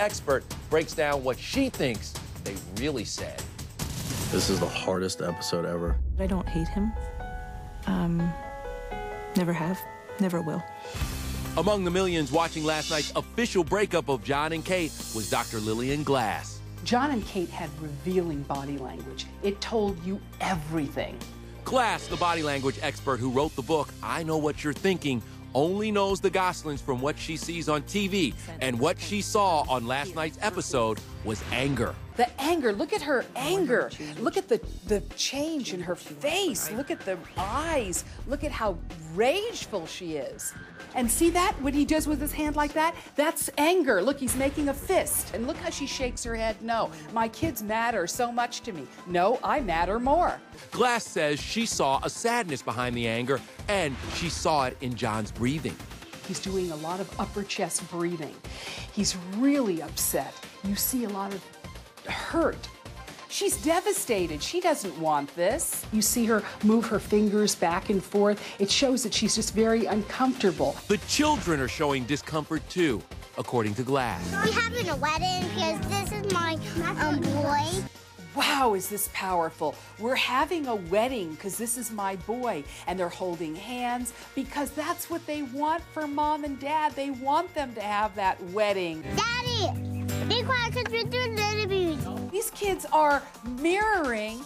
expert breaks down what she thinks they really said. This is the hardest episode ever. I don't hate him. Um, never have, never will. Among the millions watching last night's official breakup of Jon and Kate was Dr. Lillian Glass. Jon and Kate had revealing body language. It told you everything. Glass, the body language expert who wrote the book, I Know What You're Thinking, only knows the Gosselins from what she sees on TV. And what she saw on last night's episode was anger. The anger, look at her anger. Look at the, the change in her face. Look at the eyes. Look at how rageful she is. And see that? What he does with his hand like that? That's anger. Look, he's making a fist. And look how she shakes her head. No, my kids matter so much to me. No, I matter more. Glass says she saw a sadness behind the anger and she saw it in Jon's breathing. He's doing a lot of upper chest breathing. He's really upset. You see a lot of hurt. She's devastated. She doesn't want this. You see her move her fingers back and forth. It shows that she's just very uncomfortable. The children are showing discomfort too, according to Glass. We having a wedding because this is my um, boy. Wow, is this powerful? We're having a wedding because this is my boy, and they're holding hands because that's what they want for mom and dad. They want them to have that wedding. Daddy, be quiet because we're doing the interviews. These kids are mirroring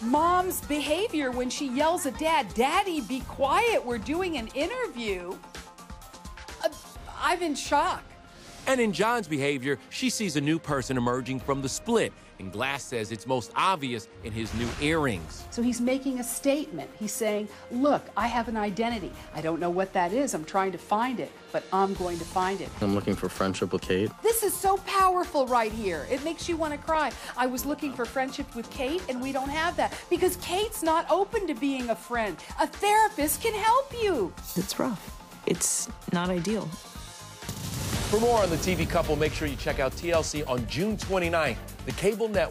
mom's behavior when she yells at dad, Daddy, be quiet, we're doing an interview. Uh, I'm in shock. And in Jon's behavior, she sees a new person emerging from the split. And Glass says it's most obvious in his new earrings. So he's making a statement. He's saying, Look, I have an identity. I don't know what that is. I'm trying to find it, but I'm going to find it. I'm looking for friendship with Kate. This is so powerful right here. It makes you want to cry. I was looking for friendship with Kate, and we don't have that because Kate's not open to being a friend. A therapist can help you. It's rough. It's not ideal. For more on the TV couple, make sure you check out TLC on June 29th. The cable network.